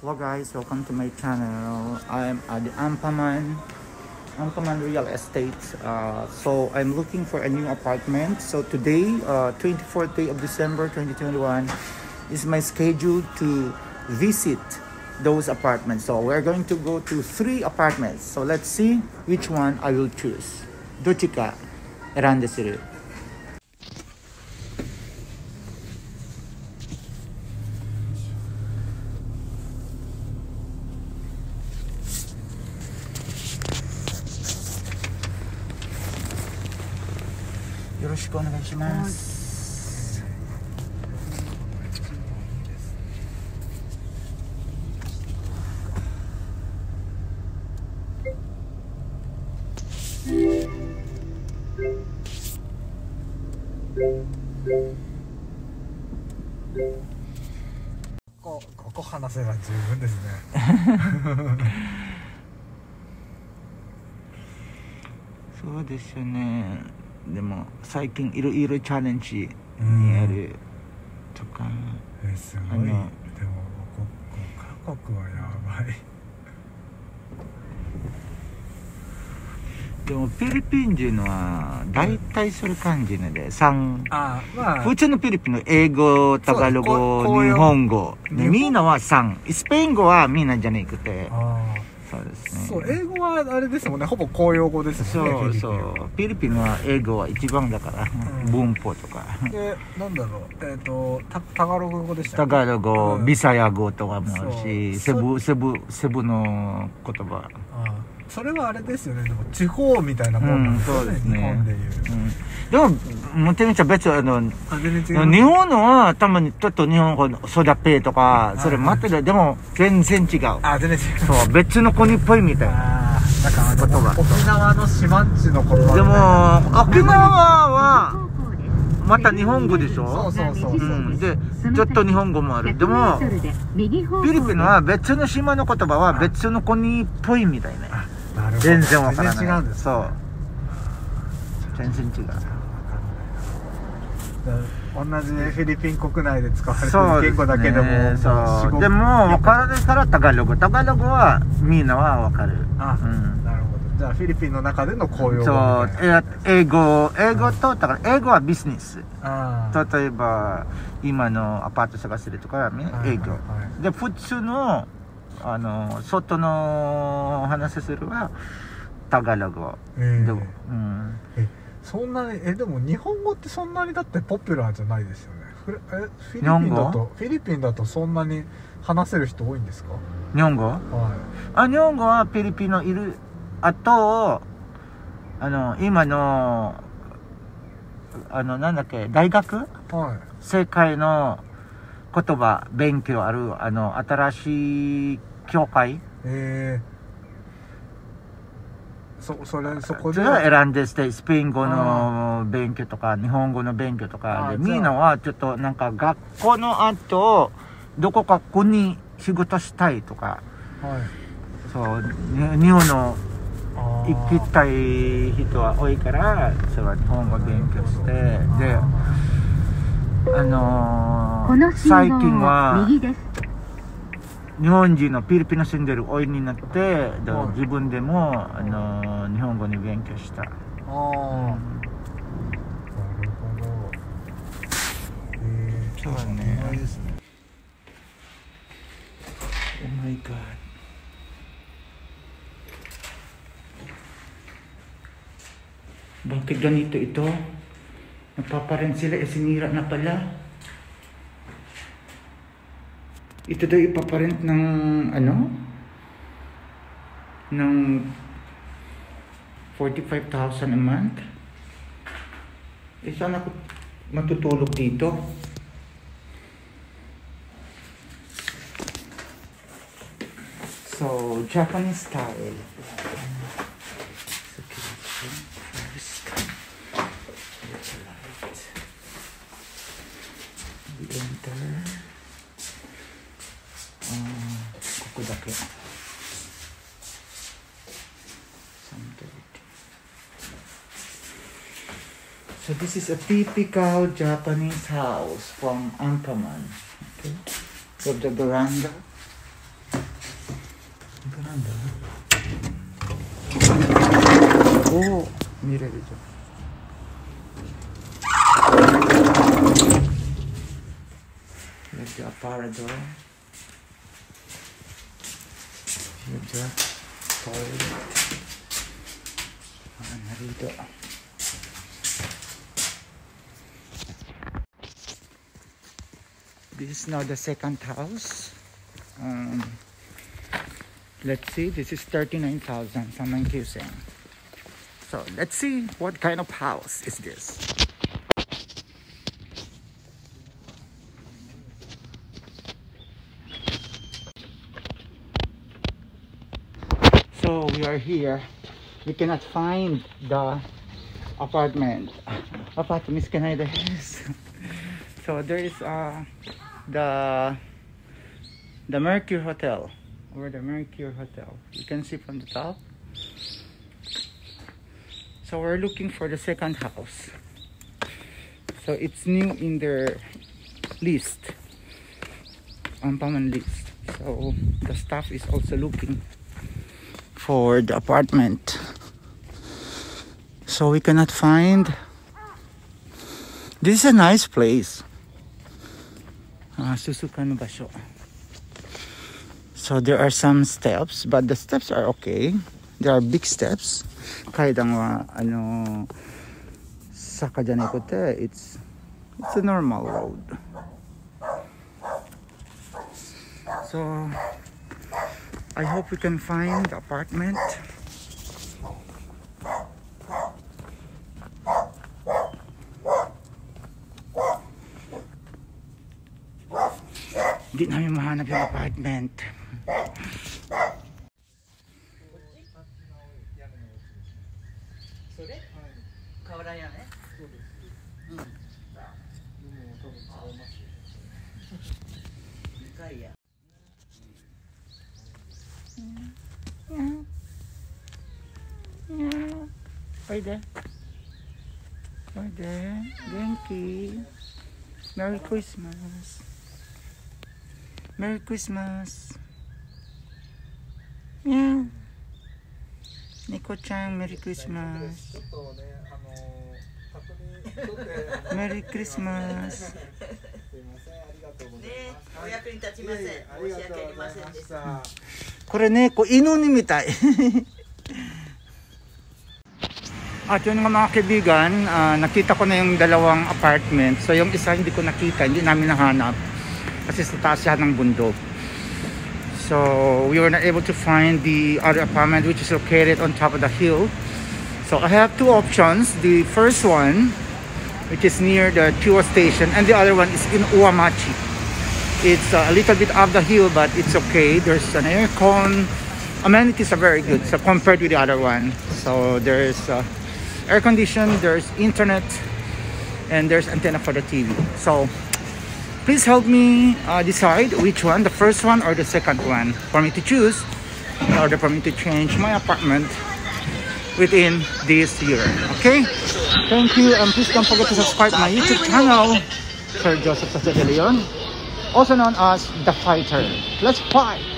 Hello guys, welcome to my channel. I'm at the Ampaman, Ampaman Real Estate. Uh, so I'm looking for a new apartment. So today, uh, 24th day of December 2021, is my schedule to visit those apartments. So we're going to go to three apartments. So let's see which one I will choose. Dochika, Erande City. しくお願いします。ここここ話せば十分ですね そうですよね。でも最近いろいろチャレンジにやるとか。えすごいでもあのここ韓国はやばい でもフィリピン人は大体そういう感じので、三あま普通のフィリピンの英語、タガロこ語、日本語。みんなは三スペイン語はみんなじゃなくて。あそう英語はあれですもんね。ほぼ公用語ですそもんねうそう。フィリピンは英語は一番だから、うん。文法とか。でなんだろう。えっ、とタタガログ語でしたタガロ語、うん。ビサヤ語とかもあるし、セブ、セブ、セブの言葉。あそれはあれですよねでも地方みたいなもんなんですよね,、うんそうですね日本でいううん、でも、もてみちゃ別あの、あ全然違う日本のはたまにちょっと日本語のソダペとか、それ待ってる。でも、全然違う。あ全然違うそう、別の国っぽいみたいな。なんか言葉沖縄の島んちの言葉でなも、沖縄は、また日本語でしそょうそうそうそう、うん。で、ちょっと日本語もある。でも、フィリピンは別の島の言葉は別の国っぽいみたいね。な全然わからない。全然違うんですそう。全然違う。同じフィリピン国内で使われてる言語だけでもそう。でも、分からないからタガログ。タガログはみんなは分かる。あ、うんなるほどじゃあフィリピンの中での公用語みそう英語、英語と、だから英語はビジネス。例えば、今のアパート探してるとか、ねはい英語はいは。で、普通の、あの、外の話するは、タガログ。えーでも、うん。そんなにえでも日本語ってそんなにだってポピュラーじゃないですよね。フレえフィリピンだ日本とフィリピンだとそんなに話せる人多いんですか？日本語？はあ、日本語はフィリピンのいる、あと、あの、今の、あの、なんだっけ、大学？いはい。世界の言葉、勉強ある、あの、新しい教会？えー、そそれそこで？それを選んでして、スペイン語の勉強とか、日本語の勉強とかで、あじゃあ。みんなはちょっとなんか学校の後、どこか国仕事したいとか、はい。そう、に日本の行きたい人は多いから、それは日本語勉強して、で、あのー、この信最近は、右です。日本人のフィリピンに住んでる多いになって、ではい自分でも、あのー日本語に勉強した。あーなるほどえー、そうですね Oh my God. Bakit ganito ito? Nagpaparent sila, eh sinira na pala. Ito daw ipaparent ng ano? Ng 45,000 a month? Eh saan ako matutulog dito? So, Japanese style. Enter. with the. So this is a typical Japanese house from Antaman. Okay. so the veranda. Veranda. Oh, mirror. Like the aparador. Narito. This is now the second house. Um, let's see, this is 39,000, someone keeps saying. So let's see what kind of house is this. So we are here. We cannot find the apartment. Apartment is Canada. So there is uh the the Mercure Hotel or the Mercure Hotel. You can see from the top. So we're looking for the second house. So it's new in their list, uncommon list. So the staff is also looking for the apartment. So we cannot find. This is a nice place. Ah, Susukan Basho. So there are some steps, but the steps are okay. There are big steps. 階段はあの坂じゃなくて it's it's a normal road. So I hope we can find the apartment. Hindi namin mahanap yung apartment. Hmm. そおいで。おいで。元気？メリークリスマス。メリークリスマス。にゃん。猫ちゃん、メリークリスマス。メリークリスマス。ねお役に立ちません。申し訳ありませんでした。たこれね、こう犬にみたい。At yun nga mga kaibigan, ah, nakita ko na yung dalawang apartment. So yung isa hindi ko nakita, hindi namin nahanap. Kasi sa taas siya ng bundok. So we were not able to find the other apartment which is located on top of the hill. So I have two options. The first one, which is near the Chua station, and the other one is in Uwamachi. It's uh, a little bit up the hill, but it's okay. There's an aircon. Amenities are very good so compared with the other one. So there's uh, air condition, there's internet, and there's antenna for the TV. So please help me uh, decide which one, the first one or the second one, for me to choose in order for me to change my apartment within this year. Okay? Thank you, and please don't forget to subscribe my YouTube channel, Sir Joseph Sasa de Leon, also known as The Fighter. Let's fight!